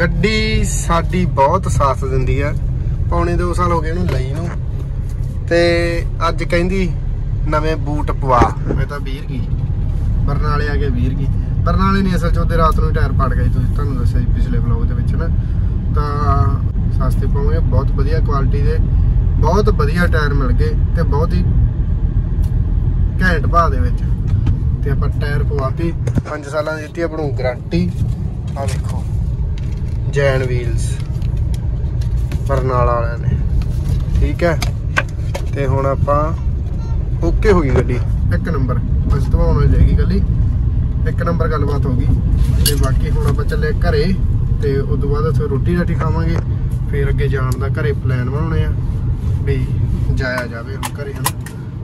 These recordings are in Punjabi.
ਗੱਡੀ ਸਾਡੀ ਬਹੁਤ ਸਾਥ ਦਿੰਦੀ ਆ। ਪੌਣੇ 2 ਸਾਲ ਹੋ ਗਏ ਇਹਨੂੰ ਲਈ ਨੂੰ। ਤੇ ਅੱਜ ਕਹਿੰਦੀ ਨਵੇਂ ਬੂਟ ਪਵਾ। ਮੈਂ ਤਾਂ ਵੀਰ ਗਈ ਬਰਨਾਲੇ ਆ ਕੇ ਵੀਰ ਗਈ ਬਰਨਾਲੇ ਨਹੀਂ ਅਸਲ ਚ ਉਹਦੇ ਰਾਤ ਨੂੰ ਟਾਇਰ ਪੜ ਗਏ। ਤੁਸੀਂ ਤੁਹਾਨੂੰ ਦੱਸਿਆ ਜੀ ਪਿਛਲੇ ਵਲੌਗ ਦੇ ਵਿੱਚ ਨਾ। ਤਾਂ ਸਸਤੇ ਪਾਉਂਗੇ। ਬਹੁਤ ਵਧੀਆ ਕੁਆਲਿਟੀ ਦੇ। ਬਹੁਤ ਵਧੀਆ ਟਾਇਰ ਮਿਲ ਗਏ ਤੇ ਬਹੁਤ ਹੀ ਘੈਂਟ ਭਾਅ ਦੇ ਵਿੱਚ। ਤੇ ਆਪਾਂ ਟਾਇਰ ਪਵਾਤੀ। 5 ਸਾਲਾਂ ਦੀ ਦਿੱਤੀ ਆਪਾਂ ਨੂੰ ਗਾਰੰਟੀ। ਆ ਵੇਖੋ। ਜੈਨ ਵੀਲਸ, ਬਰਨਾਲਾ ਵਾਲਿਆਂ ਨੇ। ਠੀਕ ਹੈ? ਤੇ ਹੁਣ ਆਪਾਂ ਓਕੇ ਹੋ ਗਈ ਗੱਡੀ। ਇੱਕ ਨੰਬਰ, ਬਸ ਧਵਾਉਣ ਵਾਲੀ ਜਾਏਗੀ ਗੱਲੀ। ਇੱਕ ਨੰਬਰ ਗੱਲਬਾਤ ਹੋ ਗਈ। ਤੇ ਬਾਕੀ ਹੁਣ ਆਪਾਂ ਚੱਲੇ ਘਰੇ, ਤੇ ਉਸ ਤੋਂ ਬਾਅਦ ਅਸੀਂ ਰੋਟੀ ਰਾਟੀ ਖਾਵਾਂਗੇ। ਫਿਰ ਅੱਗੇ ਜਾਣ ਦਾ ਘਰੇ ਪਲਾਨ ਬਣਾਉਣੇ ਆ, ਵੀ ਜਾਇਆ ਜਾਵੇ ਹੁਣ ਘਰੇ, ਹਨਾ?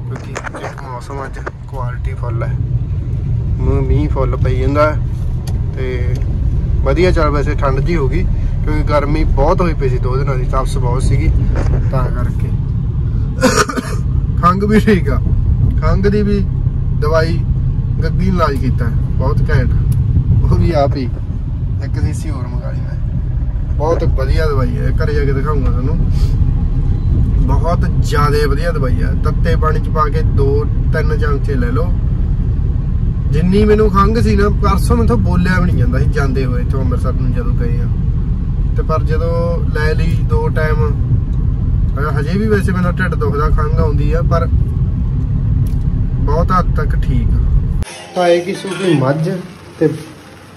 ਕਿਉਂਕਿ ਜੇ ਮੌਸਮ ਅੱਜ ਕੁਆਲਿਟੀ ਫੁੱਲ ਹੈ। ਮੀਂਹ ਮੀਂਹ ਫੁੱਲ ਪਈ ਜਾਂਦਾ ਹੈ। ਤੇ ਵਧੀਆ ਚੱਲ ਵੈਸੇ ਠੰਡ ਜੀ ਹੋ ਗਈ, ਕਿਉਂਕਿ ਗਰਮੀ ਬਹੁਤ ਹੋਈ ਪਈ ਸੀ ਦੋ ਦਿਨਾਂ ਦੀ, ਤਪਸ ਬਹੁਤ ਸੀਗੀ। ਤਾਂ ਕਰਕੇ। ਖੰਗ ਵੀ ਠੀਕ ਆ। ਖੰਗ ਦੀ ਵੀ ਦਵਾਈ ਗੱਗੀ ਇਲਾਜ ਕੀਤਾ, ਬਹੁਤ ਘੈਂਟ। ਉਹ ਵੀ ਆਪ ਹੀ ਇੱਕ ਸੀਸੀ ਹੋਰ ਮੰਗਾ ਲਈ ਮੈਂ। ਬਹੁਤ ਵਧੀਆ ਦਵਾਈ ਹੈ, ਘਰੇ ਜਾ ਕੇ ਦਿਖਾਉਂਗਾ ਤੁਹਾਨੂੰ। ਬਹੁਤ ਜ਼ਿਆਦਾ ਵਧੀਆ ਦਵਾਈ ਹੈ। ਤੱਤੇ ਪਾਣੀ ਚ ਪਾ ਕੇ 2-3 ਚਮਚੇ ਲੈ ਲਓ। ਜਿੰਨੀ ਮੈਨੂੰ ਖੰਗ ਸੀ ਨਾ ਪਰਸੋਂ ਮੈਥੋਂ ਬੋਲਿਆ ਵੀ ਨਹੀਂ ਜਾਂਦਾ ਸੀ ਜਾਂਦੇ ਹੋਏ ਤੋਂ ਅੰਮ੍ਰਿਤਸਰ ਨੂੰ ਜਦੋਂ ਗਏ ਆ। ਤੇ ਪਰ ਜਦੋਂ ਲੈ ਲਈ ਦੋ ਟਾਈਮ ਹਜੇ ਵੀ ਵੈਸੇ ਮੈਨੂੰ ਢਿੱਡ ਦੁਖਦਾ ਖੰਗ ਆਉਂਦੀ ਆ ਪਰ ਬਹੁਤ ਹੱਦ ਤੱਕ ਠੀਕ ਆ। ਤਾਂ ਇਹ ਕੀ ਸੂਗੀ ਮੱਝ ਤੇ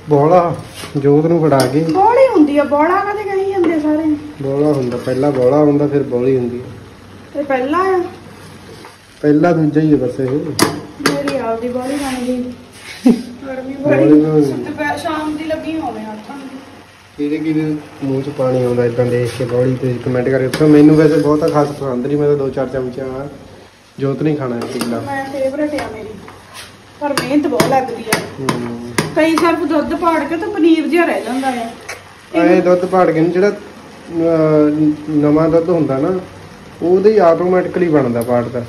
ਬੋਲਾ ਜੋਤ ਨੂੰ ਫੜਾ ਕੇ? ਬੋਲੀ ਹੁੰਦੀ ਆ ਬੋਲਾ ਕਦੇ ਕਹੀ ਜਾਂਦੇ ਸਾਰੇ। ਬੋਲਾ ਹੁੰਦਾ ਪਹਿਲਾਂ ਬੋਲਾ ਹੁੰਦਾ ਫਿਰ ਬੋਲੀ ਹੁੰਦੀ ਆ। ਇਹ ਪਹਿਲਾਂ ਆ? ਪਹਿਲਾ ਦੂਜਾ ਹੀ ਹੈ ਬਸ ਇਹ। ਮੇਰੀ ਆਪਦੀ ਬੋਲੀ ਬਣ ਗਈ। ਗਰਮੀ ਬੜੀ ਸ਼ਾਮ ਦੀ ਲੱਗੀ ਹੋਵੇ ਕਿਹਦੇ ਕਿਹਦੇ ਮੂੰਹ 'ਚ ਪਾਣੀ ਆਉਂਦਾ ਇਦਾਂ ਦੇਖ ਕੇ ਬੋਲੀ ਤੇ ਕਮੈਂਟ ਕਰਕੇ ਦੱਸੋ ਮੈਨੂੰ ਵੈਸੇ ਬਹੁਤਾ ਖਾਸ ਪਸੰਦ ਨਹੀਂ ਮੈਂ ਤਾਂ ਦੋ ਚਾਰ ਚਮਚੇ ਆ ਜੋਤ ਨਹੀਂ ਖਾਣਾ ਇਹ ਕਿੰਨਾ ਮੈਂ ਫੇਵਰਟ ਆ ਮੇਰੀ ਪਰ ਮਿਹਨਤ ਬਹੁਤ ਲੱਗਦੀ ਆ। ਕਈ ਸਿਰਫ ਦੁੱਧ ਪਾੜ ਕੇ ਤਾਂ ਪਨੀਰ ਜਿਹਾ ਰਹਿ ਜਾਂਦਾ ਆ। ਇਹ ਦੁੱਧ ਪਾੜ ਕੇ ਨੀ, ਜਿਹੜਾ ਨਵਾਂ ਦੁੱਧ ਹੁੰਦਾ ਨਾ ਉਹਦੇ ਹੀ ਆਟੋਮੈਟਿਕਲੀ ਬਣਦਾ ਪਾੜਦਾ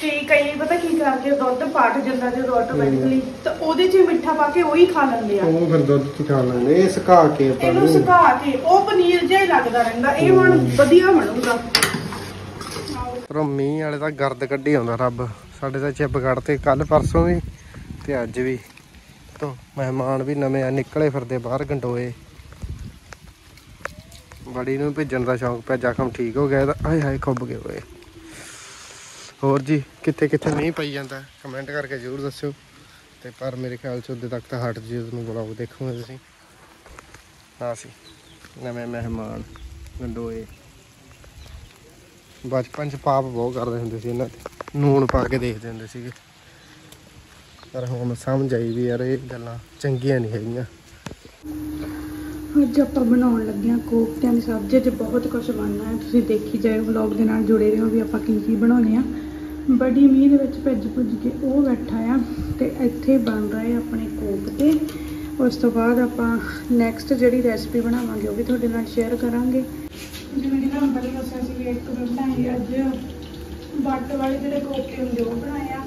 ਤੇ ਕਈ ਪਤਾ ਕੀ ਕਰਦੇ ਦੁੱਧ ਪਾਟ ਜਾਂਦਾ ਜਦੋਂ ਆਟੋਮੈਟਿਕਲੀ ਤਾਂ ਉਹਦੇ 'ਚ ਮਿੱਠਾ ਪਾ ਕੇ ਉਹੀ ਖਾ ਲੈਂਦੇ ਆ। ਉਹ ਫਿਰ ਦੁੱਧ ਚ ਖਾ ਲੈਂਦੇ ਇਹ ਸੁਕਾ ਕੇ ਆਪਾਂ ਇਹਨੂੰ ਨੂੰ। ਸੁਕਾ ਕੇ ਉਹ ਪਨੀਰ ਜਿਹਾ ਹੀ ਲੱਗਦਾ ਰਹਿੰਦਾ ਇਹ ਹੁਣ ਵਧੀਆ ਬਣੂਗਾ। ਪਰ ਮੀਂਹ ਵਾਲੇ ਤਾਂ ਗਰਦ ਕੱਢੀ ਆਉਂਦਾ ਰੱਬ ਸਾਡੇ ਤਾਂ ਚਿੱਬ ਕੱਢਤੇ ਕੱਲ ਪਰਸੋਂ ਵੀ ਤੇ ਅੱਜ ਵੀ। ਤੋਂ ਮਹਿਮਾਨ ਵੀ ਨਵੇਂ ਆ ਨਿਕਲੇ ਫਿਰਦੇ ਬਾਹਰ ਗੰਡੋਏ। ਬੜੀ ਨੂੰ ਭੇਜਣ ਦਾ ਸ਼ੌਂਕ ਪਿਆ ਜ਼ਖਮ ਠੀਕ ਹੋ ਗਿਆ ਇਹਦਾ ਆਏ ਹਾਏ ਖੁੱਬ ਗਏ ਹੋਏ। ਹੋਰ ਜੀ, ਕਿੱਥੇ ਕਿੱਥੇ ਨਹੀਂ ਪਈ ਜਾਂਦਾ ਕਮੈਂਟ ਕਰਕੇ ਜ਼ਰੂਰ ਦੱਸਿਓ। ਤੇ ਪਰ ਮੇਰੇ ਖਿਆਲ ਚ ਉਦੋਂ ਤੱਕ ਤਾਂ ਹਟ ਜੀ ਤੁਹਾਨੂੰ ਬਲੌਗ ਦੇਖੋਗੇ ਤੁਸੀਂ। ਆ ਸੀ ਨਵੇਂ ਮਹਿਮਾਨ ਗੰਡੋਏ ਬਚਪਨ ਚ ਪਾਪ ਬਹੁਤ ਕਰਦੇ ਹੁੰਦੇ ਸੀ ਇਹਨਾਂ ਤੇ। ਨੂਣ ਪਾ ਕੇ ਦੇਖਦੇ ਹੁੰਦੇ ਸੀਗੇ। ਪਰ ਹੁਣ ਸਮਝ ਆਈ ਵੀ ਯਾਰ, ਇਹ ਗੱਲਾਂ ਚੰਗੀਆਂ ਨਹੀਂ ਹੈਗੀਆਂ। ਅੱਜ ਆਪਾਂ ਬਣਾਉਣ ਲੱਗੇ ਹਾਂ ਕੋਫਤਿਆਂ ਦੀ ਸਬਜ਼ੀ ਤੇ ਬਹੁਤ ਕੁਝ ਬਣਨਾ ਹੈ। ਤੁਸੀਂ ਦੇਖੀ ਜਾਇਓ ਵਲੌਗ ਦੇ ਨਾਲ ਜੁੜੇ ਰਹੋ ਵੀ ਆਪਾਂ ਕੀ ਕੀ ਬਣਾਉਣੇ ਆ। ਬੜੀ ਮੀਂਹ ਦੇ ਵਿੱਚ ਭਿੱਜ ਭੁੱਜ ਕੇ ਉਹ ਬੈਠਾ ਆ ਤੇ ਇੱਥੇ ਬਣ ਰਹੇ ਆਪਣੇ ਕੋਫਤੇ ਉਸ ਤੋਂ ਬਾਅਦ ਆਪਾਂ ਨੈਕਸਟ ਜਿਹੜੀ ਰੈਸਪੀ ਬਣਾਵਾਂਗੇ ਉਹ ਵੀ ਤੁਹਾਡੇ ਨਾਲ ਸ਼ੇਅਰ ਕਰਾਂਗੇ। ਜਿਵੇਂ ਕਿ ਤੁਹਾਨੂੰ ਪਹਿਲਾਂ ਦੱਸਿਆ ਸੀ ਵੀ ਇੱਕ ਬਣਾਈ ਅੱਜ ਬੱਟ ਵਾਲੇ ਜਿਹੜੇ ਕੋਫਤੇ ਹੁੰਦੇ ਉਹ ਬਣਾਏ ਆ।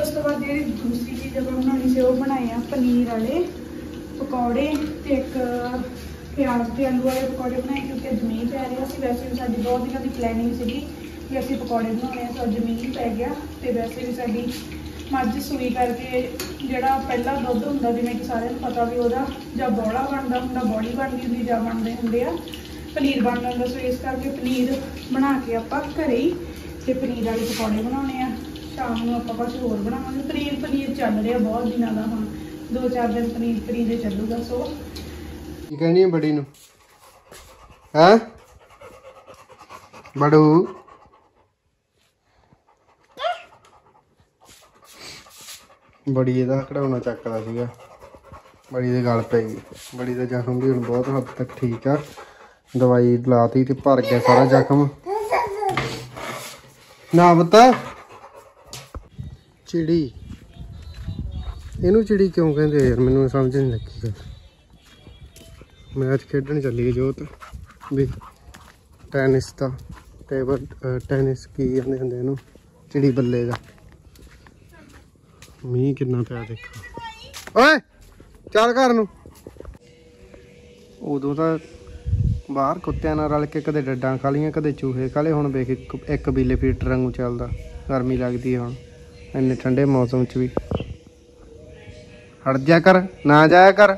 ਉਸ ਤੋਂ ਬਾਅਦ ਜਿਹੜੀ ਦੂਸਰੀ ਚੀਜ਼ ਆਪਾਂ ਬਣਾਉਣੀ ਸੀ ਉਹ ਬਣਾਏ ਆ ਪਨੀਰ ਵਾਲੇ ਪਕੌੜੇ ਤੇ ਇੱਕ ਪਿਆਜ਼ ਤੇ ਆਲੂ ਵਾਲੇ ਪਕੌੜੇ ਬਣਾਏ ਕਿਉਂਕਿ ਅੱਜ ਮੀਂਹ ਪੈ ਰਿਹਾ ਸੀ। ਵੈਸੇ ਵੀ ਸਾਡੀ ਬਹੁਤ ਦਿਨਾਂ ਦੀ ਪਲੈਨਿੰਗ ਸੀਗੀ ਕਿ ਅਸੀਂ ਪਕੌੜੇ ਬਣਾਉਣੇ ਆ, ਤਾਂ ਅੱਜ ਮੀਂਹ ਪੈ ਗਿਆ ਤੇ ਵੈਸੇ ਵੀ ਸਾਡੀ ਮੱਝ ਸੂਈ ਕਰਕੇ ਜਿਹੜਾ ਪਹਿਲਾ ਦੁੱਧ ਹੁੰਦਾ, ਜਿਵੇਂ ਕਿ ਸਾਰਿਆਂ ਨੂੰ ਪਤਾ ਵੀ ਉਹਦਾ ਜਾਂ ਬੋਲਾ ਬਣਦਾ ਹੁੰਦਾ, ਬੋਲੀ ਬਣਦੀ ਹੁੰਦੀ ਜਾਂ ਬਣਦੇ ਹੁੰਦੇ ਆ, ਪਨੀਰ ਬਣਦਾ ਹੁੰਦਾ ਸੋ ਇਸ ਕਰਕੇ ਪਨੀਰ ਬਣਾ ਕੇ ਆਪਾਂ ਘਰੇ ਹੀ ਤੇ ਪਨੀਰ ਵਾਲੇ ਪਕੌੜੇ ਬਣਾਉਣੇ ਆ। ਸ਼ਾਮ ਨੂੰ ਆਪਾਂ ਕੁਝ ਹੋਰ ਬਣਾਵਾਂਗੇ। ਪਨੀਰ ਪਨੀਰ ਚੱਲ ਰਿਹਾ ਬਹੁਤ ਦਿਨਾਂ ਦਾ ਹੁਣ। ਦੋ ਚਾਰ ਦਿਨ ਪਨੀਰ ਪਨੀਰ ਦੇ ਚੱਲੂਗਾ ਸੋ। ਕੀ ਕਹਿਣੀ ਹੈ ਬੜੀ ਨੂੰ? ਹੈ? ਬੜੂ? ਬੜੀ ਇਹਦਾ ਕਢਾਉਣਾ ਚੱਕਦਾ ਸੀਗਾ। ਬੜੀ ਦੇ ਗਲ ਪੈ ਗਈ। ਬੜੀ ਦਾ ਜ਼ਖਮ ਵੀ ਹੁਣ ਬਹੁਤ ਹੱਦ ਤੱਕ ਠੀਕ ਆ। ਦਵਾਈ ਲਾਤੀ ਤੇ ਭਰ ਗਿਆ ਸਾਰਾ ਜ਼ਖਮ। ਨਾ ਬਤਾ ਚਿੜੀ। ਇਹਨੂੰ ਚਿੜੀ ਕਿਉਂ ਕਹਿੰਦੇ ਯਾਰ? ਮੈਨੂੰ ਸਮਝ ਨਹੀਂ ਲੱਗੀ ਗੱਲ। ਮੈਚ ਖੇਡਣ ਚੱਲੀ ਗਈ ਜੋਤ। ਵੀ ਟੈਨਿਸ ਦਾ ਟੇਬਲ ਟੈਨਿਸ ਕੀ ਕਹਿੰਦੇ ਹੁੰਦੇ ਇਹਨੂੰ? ਚਿੜੀ ਬੱਲੇ ਦਾ। ਮੀਂਹ ਕਿੰਨਾ ਪਿਆ ਦੇਖੋ। ਓਏ, ਚੱਲ ਘਰ ਨੂੰ। ਉਦੋਂ ਤਾਂ ਬਾਹਰ ਕੁੱਤਿਆਂ ਨਾਲ ਰਲ ਕੇ ਕਦੇ ਡੱਡਾਂ ਖਾ ਲੀਆਂ ਕਦੇ ਚੂਹੇ ਖਾ ਲਏ, ਹੁਣ ਵੇਖ ਇੱਕ ਇੱਕ ਫੀਟਰ ਵਾਂਗੂ ਚੱਲਦਾ, ਗਰਮੀ ਲੱਗਦੀ ਹੁਣ, ਇੰਨੇ ਠੰਡੇ ਮੌਸਮ 'ਚ ਵੀ। ਹਟ ਜਾ ਕਰ ਨਾ ਜਾਇਆ ਕਰ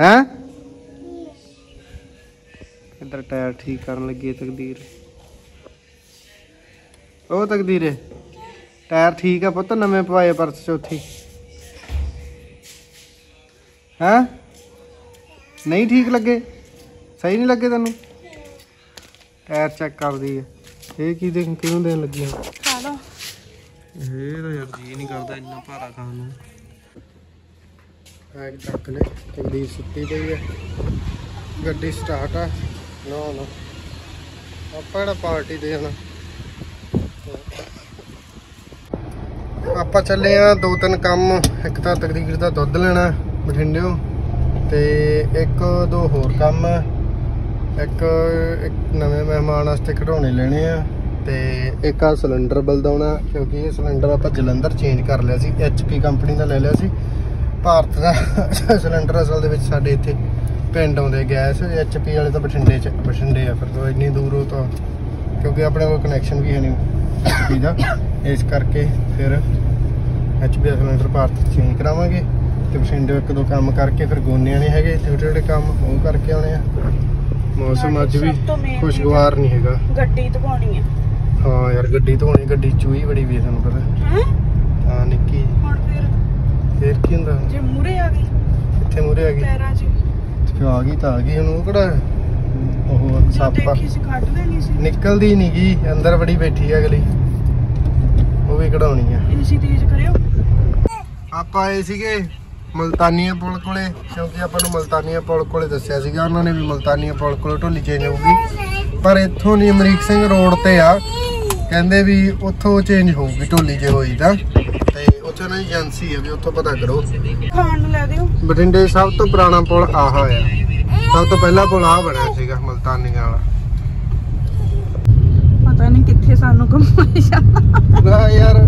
ਹੈ? ਇੱਧਰ ਟਾਇਰ ਠੀਕ ਕਰਨ ਲੱਗੀ ਤਕਦੀਰ। ਉਹ ਤਕਦੀਰ। ਟਾਇਰ ਠੀਕ ਆ ਪੁੱਤ ਨਵੇਂ ਪਵਾਏ ਪਰਸ ਚੌਥੀ। ਹੈਂ? ਨਹੀਂ ਠੀਕ ਲੱਗੇ? ਸਹੀ ਨਹੀਂ ਲੱਗੇ ਤੈਨੂੰ? ਟਾਇਰ ਚੈੱਕ ਕਰਦੀ ਹੈ ਇਹ ਕੀ ਦੇ ਕਿਉਂ ਦੇਣ ਲੱਗੀ ਆ? ਖਾ ਲਓ। ਇਹ ਤਾਂ ਯਾਰ ਜੀ ਨਹੀਂ ਕਰਦਾ ਇੰਨਾ ਭਾਰਾ ਖਾਣ ਨੂੰ। ਐਗ ਚੱਕ ਲੈ ਤਕਦੀਰ ਸੁੱਤੀ ਪਈ ਹੈ ਗੱਡੀ ਸਟਾਰਟ ਆ। ਨਾ ਨਾ। ਆਪਾਂ ਪਾਰਟੀ ਦੇ ਹਣਾ ਆਪਾਂ ਚੱਲੇ ਆ ਦੋ ਤਿੰਨ ਕੰਮ, ਇੱਕ ਤਾਂ ਤਕਦੀਰ ਦਾ ਦੁੱਧ ਲੈਣਾ ਬਠਿੰਡਿਓ ਤੇ ਇੱਕ ਦੋ ਹੋਰ ਕੰਮ, ਇੱਕ ਇੱਕ ਨਵੇਂ ਮਹਿਮਾਨ ਵਾਸਤੇ ਖਿਡੌਣੇ ਲੈਣੇ ਆ ਤੇ ਇੱਕ ਆ ਸਿਲੰਡਰ ਬਲਦਾਉਣਾ, ਕਿਉਂਕਿ ਇਹ ਸਿਲੰਡਰ ਆਪਾਂ ਜਲੰਧਰ ਚੇਂਜ ਕਰ ਲਿਆ ਸੀ, HP ਕੰਪਨੀ ਦਾ ਲੈ ਲਿਆ ਸੀ। ਭਾਰਤ ਦਾ ਸਿਲੰਡਰ ਅਸਲ ਦੇ ਵਿੱਚ ਸਾਡੇ ਇੱਥੇ ਪਿੰਡ ਆਉਂਦੇ ਗੈਸ HP ਵਾਲੇ ਤਾਂ ਬਠਿੰਡੇ ਚ, ਬਠਿੰਡੇ ਆ, ਫਿਰ ਤੋਂ ਇੰਨੀ ਦੂਰੋਂ ਤਾਂ ਕਿਉਂਕਿ ਆਪਣੇ ਕੋਲ ਕਨੈਕਸ਼ਨ ਵੀ ਹੈ ਨਹੀਂ HP ਦਾ। ਇਸ ਕਰਕੇ ਫਿਰ ਦਾ ਸਿਲੰਡਰ ਭਾਰਤ ਚੇਂਜ ਕਰਾਵਾਂਗੇ ਤੇ ਬਠਿੰਡੇ ਇੱਕ ਦੋ ਕੰਮ ਕਰਕੇ ਫਿਰ ਗੋਨਿਆਂ ਨੇ ਹੈਗੇ ਛੋਟੇ ਛੋਟੇ ਕੰਮ ਉਹ ਕਰਕੇ ਆਉਣੇ ਆ। ਮੌਸਮ ਅੱਜ ਵੀ ਖੁਸ਼ਗਵਾਰ ਨਹੀਂ ਹੈਗਾ। ਗੱਡੀ ਧਵਾਉਣੀ ਆ। ਹਾਂ ਯਾਰ ਗੱਡੀ ਧੋਣੀ ਗੱਡੀ ਚੂਹੀ ਬੜੀ ਵੀ ਤੁਹਾਨੂੰ ਪਤਾ। ਹੈ? ਹਾਂ ਨਿੱਕੀ। ਹੁਣ ਫਿਰ ਫੇਰ ਕੀ ਹੁੰਦਾ? ਜੇ ਮੂਰੇ ਆ ਗਈ ਕਿੱਥੇ ਮੂਰੇ ਆ ਗਈ। ਪੈਰਾਂ 'ਚ। ਤੇ ਆ ਗਈ ਤਾਂ ਆ ਗਈ ਹੁਣ ਉਹ ਕਿਹੜਾ ਉਹ ਸੱਪ ਨਿਕਲਦੀ ਨਹੀਂ ਗਈ ਅੰਦਰ ਬੜੀ ਬੈਠੀ ਅਗਲੀ। ਉਹ ਵੀ ਕਢਾਉਣੀ ਆ। ਏਸੀ ਤੇਜ਼ ਕਰਿਓ। ਆਪਾਂ ਆਏ ਸੀਗੇ ਮਲਤਾਨੀਆ ਪੁਲ ਕੋਲੇ ਕਿਉਂਕਿ ਆਪਾਂ ਨੂੰ ਮਲਤਾਨੀਆ ਪੁਲ ਕੋਲੇ ਦੱਸਿਆ ਸੀਗਾ ਉਹਨਾਂ ਨੇ ਵੀ ਮਲਤਾਨੀਆ ਪੁਲ ਕੋਲੇ ਢੋਲੀ ਚੇਂਜ ਹੋਊਗੀ। ਪਰ ਇੱਥੋਂ ਨਹੀਂ ਅਮਰੀਕ ਸਿੰਘ ਰੋਡ ਤੇ ਆ ਕਹਿੰਦੇ ਵੀ ਉੱਥੋਂ ਚੇਂਜ ਹੋਊਗੀ ਢੋਲੀ ਜੇ ਹੋਈ ਤਾਂ। ਤੇ ਉੱਥੇ ਉਹਨਾਂ ਦੀ ਏਜੰਸੀ ਹੈ ਵੀ ਉੱਥੋਂ ਪਤਾ ਕਰੋ। ਖਾਣ ਨੂੰ ਲੈ ਦਿਓ। ਬਠਿੰਡੇ ਸਭ ਤੋਂ ਪੁਰਾਣਾ ਪੁਲ ਆਹ ਆ। ਸਭ ਤੋਂ ਪਹਿਲਾ ਪੁਲ ਆ ਬਣਿਆ ਸੀਗਾ ਮਲਤਾਨੀਆਂ ਵਾਲਾ। ਪਤਾ ਨਹੀਂ ਕਿੱਥੇ ਸਾਨੂੰ ਘੁਮਾਈ ਜਾਂਦਾ ਨਾ ਯਾਰ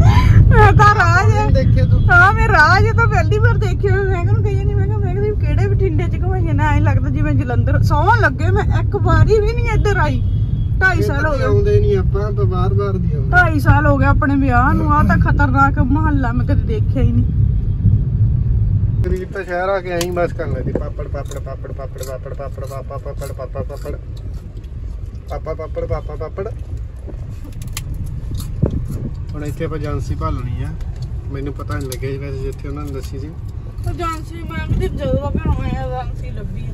ਮੈਂ ਤਾਂ ਰਾਜ ਦੇਖੇ ਤੂੰ ਹਾਂ ਮੈਂ ਰਾਜ ਤਾਂ ਪਹਿਲੀ ਵਾਰ ਦੇਖਿਆ ਮੈਂ ਕਿਹਾ ਕਹੀ ਨਹੀਂ ਮੈਂ ਕਿਹਾ ਮੈਂ ਕਿਹਾ ਕਿਹੜੇ ਬਠਿੰਡੇ ਚ ਘੁਮਾਈਏ ਨਾ ਐ ਲੱਗਦਾ ਜਿਵੇਂ ਜਲੰਧਰ ਸੌਂ ਲੱਗੇ ਮੈਂ ਇੱਕ ਵਾਰੀ ਵੀ ਨਹੀਂ ਇੱਧਰ ਆਈ। 2.5 ਸਾਲ ਹੋ ਗਏ। ਆਉਂਦੇ ਨਹੀਂ ਆਪਾਂ ਆਪਾਂ ਬਾਰ-ਬਾਰ ਦੀ ਆਉਂਦੇ। 2.5 ਸਾਲ ਹੋ ਗਏ ਆਪਣੇ ਵਿਆਹ ਨੂੰ ਆ ਤਾਂ ਖਤਰਨਾਕ ਮਹੱਲਾ ਮੈਂ ਕਦੇ ਦੇਖਿਆ ਹੀ ਨਹੀਂ ਕਰੀਬ ਤਾਂ ਸ਼ਹਿਰ ਆ ਕੇ ਆਈ ਬਸ ਕਰਨ ਲੱਗੀ ਪਾਪੜ ਪਾਪੜ ਪਾਪੜ ਪਾਪੜ ਪਾਪੜ ਪਾਪੜ ਪਾਪਾ ਪਾਪੜ ਪਾਪਾ ਪਾਪੜ। ਪਾਪਾ ਪਾਪੜ ਪਾਪਾ ਪਾਪੜ। ਹੁਣ ਇੱਥੇ ਆਪਾਂ ਏਜੰਸੀ ਭਾਲਣੀ ਆ। ਮੈਨੂੰ ਪਤਾ ਨਹੀਂ ਲੱਗਿਆ ਜੀ ਵੈਸੇ ਜਿੱਥੇ ਉਹਨਾਂ ਨੇ ਦੱਸੀ ਸੀ। ਮੈਂ ਕਿਤੇ ਜਦੋਂ ਲੱਭੀ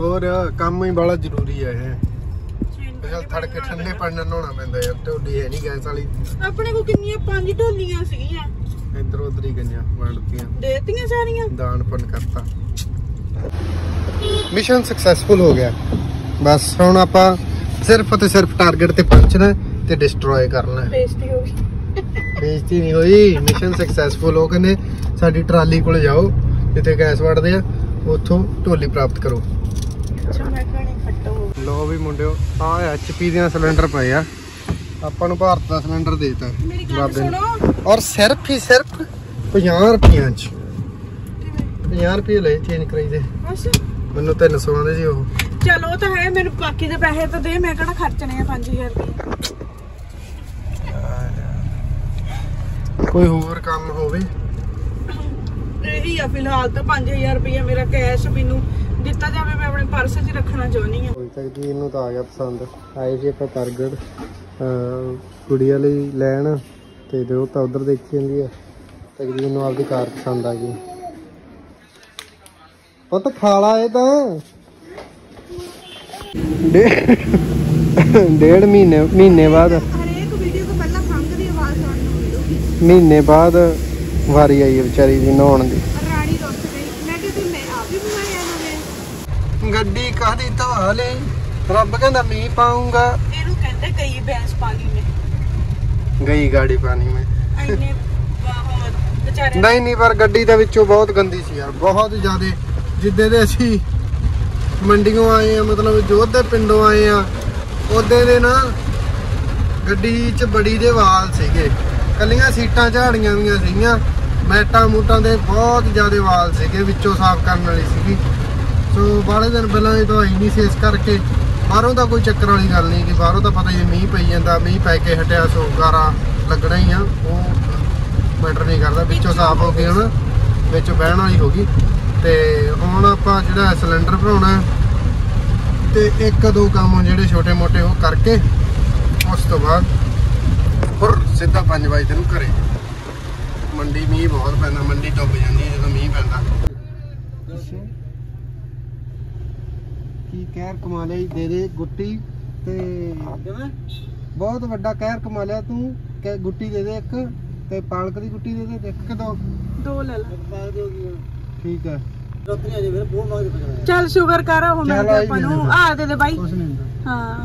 ਹੋਰ ਕੰਮ ਹੀ ਬੜਾ ਜ਼ਰੂਰੀ ਹੈ ਇਹ। ਚਲ ਤੜਕੇ ਠੰਡੇ ਪਾਣੀ ਨਾਲ ਨਹਾਉਣਾ ਪੈਂਦਾ ਯਾਰ ਢੋਲੀ ਹੈ ਨਹੀਂ ਗੈਸ ਵਾਲੀ। ਆਪਣੇ ਕੋ ਕਿੰਨੀਆਂ ਪੰਜ ਢੋਲੀਆਂ ਸੀਗੀਆਂ। ਇੱਧਰ ਉੱਧਰ ਹੀ ਗਈਆਂ ਵੰਡਤੀਆਂ। ਦੇਤੀਆਂ ਸਾਰੀਆਂ? ਦਾਨ ਪੁੰਨ ਕਰਤਾ। ਮਿਸ਼ਨ ਸਕਸੈਸਫੁਲ ਹੋ ਗਿਆ। ਬਸ ਹੁਣ ਆਪਾਂ ਸਿਰਫ ਤੇ ਸਿਰਫ ਟਾਰਗੇਟ ਤੇ ਪਹੁੰਚਣਾ ਤੇ ਡਿਸਟਰੋਏ ਕਰਨਾ ਹੈ। ਬੇਇੱਜ਼ਤੀ ਹੋ ਗਈ। ਬੇਇੱਜ਼ਤੀ ਨਹੀਂ ਹੋਈ। ਮਿਸ਼ਨ ਸਕਸੈਸਫੁਲ ਹੋ ਕਹਿੰਦੇ ਸਾਡੀ ਟਰਾਲੀ ਕੋਲ ਜਾਓ ਜਿੱਥੇ ਗੈਸ ਵੜਦੇ ਆ ਉੱਥੋਂ ਢੋਲੀ ਪ੍ਰਾਪਤ ਕਰੋ। ਲੋ ਵੀ ਮੁੰਡਿਓ ਆ ਐਚਪੀ ਦੀਆਂ ਸਿਲੰਡਰ ਪਏ ਆ। ਆਪਾਂ ਨੂੰ ਭਾਰਤ ਦਾ ਸਿਲੰਡਰ ਦੇਤਾ। ਬਾਬੇ ਨੇ। ਸੁਣੋ। ਔਰ ਸਿਰਫ ਹੀ ਸਿਰਫ 50 ਰੁਪਈਆਂ ਚ। 50 ਰੁਪਏ ਲਏ ਚੇਂਜ ਕਰਾਈ ਦੇ। ਮੈਨੂੰ 300 ਦੇ ਸੀ ਉਹ। ਚਲੋ ਤਾਂ ਹੈ ਮੈਨੂੰ ਬਾਕੀ ਦੇ ਪੈਸੇ ਤਾਂ ਦੇ ਮੈਂ ਕਿਹੜਾ ਖਰਚਣੇ ਆ 5000 ਰੁਪਏ ਕੋਈ ਹੋਰ ਕੰਮ ਹੋਵੇ? ਇਹੀ ਆ ਫਿਲਹਾਲ ਤਾਂ 5000 ਰੁਪਏ ਮੇਰਾ ਕੈਸ਼ ਮੈਨੂੰ ਦਿੱਤਾ ਜਾਵੇ ਮੈਂ ਆਪਣੇ ਪਰਸ 'ਚ ਰੱਖਣਾ ਚਾਹੁੰਦੀ ਆ ਕੋਈ ਤੱਕ ਜੀ ਇਹਨੂੰ ਤਾਂ ਆ ਗਿਆ ਪਸੰਦ। ਆਏ ਸੀ ਆਪਾਂ ਪ੍ਰਗਟ ਕੁੜੀ ਲਈ ਲੈਣ ਤੇ ਜੋ ਤਾਂ ਉਧਰ ਦੇਖੀ ਜਾਂਦੀ ਹੈ ਤਕਦੀਰ ਨੂੰ ਆਪਦੀ ਕਾਰ ਪਸੰਦ ਆ ਗਈ। ਉਹ ਤਾਂ ਖਾਲਾ ਇਹ ਤਾਂ। ਡੇ- ਡੇਢ ਮਹੀਨੇ ਮਹੀਨੇ ਬਾਅਦ ਹਰੇਕ ਵੀਡੀਓ ਤੋਂ ਪਹਿਲਾਂ ਖੰਘ ਦੀ ਆਵਾਜ਼ ਆਉਣ ਨੂੰ ਮਿਲੂਗੀ ਮਹੀਨੇ ਬਾਅਦ ਵਾਰੀ ਆਈ ਹੈ ਵਿਚਾਰੀ ਦੀ ਨਹਾਉਣ ਦੀ। ਰਾਣੀ ਗਈ। ਮੈਂ ਕਿਹਾ ਤੂੰ ਮੈਂ ਹੀ ਗੱਡੀ ਕਾਹਦੀ ਧਵਾ ਲਈ ਰੱਬ ਕਹਿੰਦਾ ਮੀਂਹ ਪਾਉਂਗਾ ਇਹਨੂੰ ਕਹਿੰਦੇ ਕਈ ਬੈਂਸ ਪਾਣੀ ਨੇ ਗਈ ਗਾੜੀ ਪਾਣੀ ਮੈਂ। ਐਨੇ ਬਹੁਤ ਵਿਚਾਰੇ ਨਹੀਂ ਨਹੀਂ ਪਰ ਗੱਡੀ ਦੇ ਵਿੱਚੋਂ ਬਹੁਤ ਗੰਦੀ ਸੀ ਯਾਰ। ਬਹੁਤ ਜ਼ਿਆਦੇ। ਜਿੱਦੇ ਦੇ ਅਸੀਂ ਮੰਡੀੋਂ ਆਏ ਆ ਮਤਲਬ ਜੋਧ ਦੇ ਪਿੰਡੋਂ ਆਏ ਆ ਉਹਦੇ ਦੇ ਨਾ ਗੱਡੀ 'ਚ ਬੜੀ ਦੇ ਵਾਲ ਸੀਗੇ। ਕੱਲੀਆਂ ਸੀਟਾਂ ਝਾੜੀਆਂ ਵੀਆਂ ਸੀਗੀਆਂ ਮੈਟਾਂ ਮੂਟਾਂ ਦੇ ਬਹੁਤ ਜ਼ਿਆਦੇ ਵਾਲ ਸੀਗੇ ਵਿੱਚੋਂ ਸਾਫ਼ ਕਰਨ ਵਾਲੀ ਸੀਗੀ। ਸੋ ਬਾਲੇ ਦਿਨ ਪਹਿਲਾਂ ਇਹ ਤਾਂ ਆਈ ਨਹੀਂ ਸੀ ਇਸ ਕਰਕੇ ਬਾਹਰੋਂ ਤਾਂ ਕੋਈ ਚੱਕਰ ਵਾਲੀ ਗੱਲ ਨਹੀਂ ਕਿ ਬਾਹਰੋਂ ਤਾਂ ਪਤਾ ਹੀ ਮੀਂਹ ਪਈ ਜਾਂਦਾ ਮੀਂਹ ਪੈ ਕੇ ਹਟਿਆ ਸੋ ਗਾਰਾ ਲੱਗਣਾ ਹੀ ਆ ਉਹ ਮੈਟਰ ਨਹੀਂ ਕਰਦਾ ਵਿੱਚੋਂ ਸਾਫ਼ ਹੋ ਗਈ ਹੁਣ ਵਿੱਚ ਬਹਿਣ ਵਾਲੀ ਹੋ ਗਈ। ਤੇ ਹੁਣ ਆਪਾਂ ਜਿਹੜਾ ਸਿਲੰਡਰ ਭਰਾਉਣਾ ਤੇ ਇੱਕ ਦੋ ਕੰਮ ਜਿਹੜੇ ਛੋਟੇ ਮੋਟੇ ਉਹ ਕਰਕੇ ਉਸ ਤੋਂ ਬਾਅਦ ਫਿਰ ਸਿੱਧਾ 5 ਵਜੇ ਨੂੰ ਘਰੇ। ਮੰਡੀ ਮੀਂਹ ਬਹੁਤ ਪੈਂਦਾ ਮੰਡੀ ਡੁੱਬ ਜਾਂਦੀ ਹੈ ਜਦੋਂ ਮੀਂਹ ਪੈਂਦਾ। ਕੀ ਕਹਿਰ ਕਮਾ ਲਈ? ਦੇ ਦੇ ਗੁੱਟੀ ਤੇ ਬਹੁਤ ਵੱਡਾ ਕਹਿਰ ਕਮਾ ਲਿਆ ਤੂੰ। ਕਿ ਗੁੱਟੀ ਦੇ ਦੇ ਇੱਕ ਤੇ ਪਾਲਕ ਦੀ ਗੁੱਟੀ ਦੇ ਦੇ ਤੇ ਇੱਕ ਕਿ ਦੋ। ਦੋ ਲੈ ਲੈ। ਠੀਕ ਹੈ। ਚੱਲ ਸ਼ੂਗਰ ਕਰ ਆਈ ਆਪਾਂ ਨੂੰ। ਆ ਦੇ ਦੇ ਬਾਈ। ਹਾਂ।